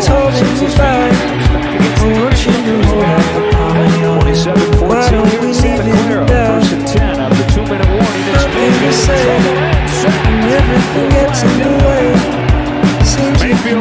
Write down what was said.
nothing's holding me back. I want you to hold out the palm of your hand. Why don't we leave it down? Nothing to say, and everything gets in the way. Seems you can